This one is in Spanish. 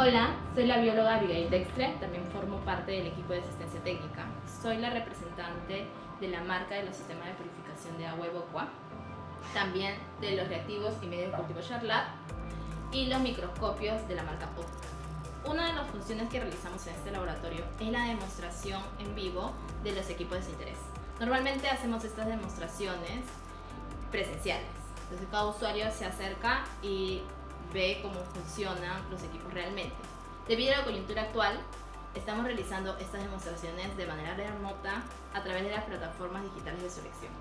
Hola, soy la bióloga Abigail Dextre, también formo parte del equipo de asistencia técnica. Soy la representante de la marca de los sistemas de purificación de agua Evocua, también de los reactivos y medio de cultivo Charlat y los microscopios de la marca POP. Una de las funciones que realizamos en este laboratorio es la demostración en vivo de los equipos de interés. Normalmente hacemos estas demostraciones presenciales. Entonces cada usuario se acerca y ve cómo funcionan los equipos realmente. Debido a la coyuntura actual, estamos realizando estas demostraciones de manera remota a través de las plataformas digitales de selección.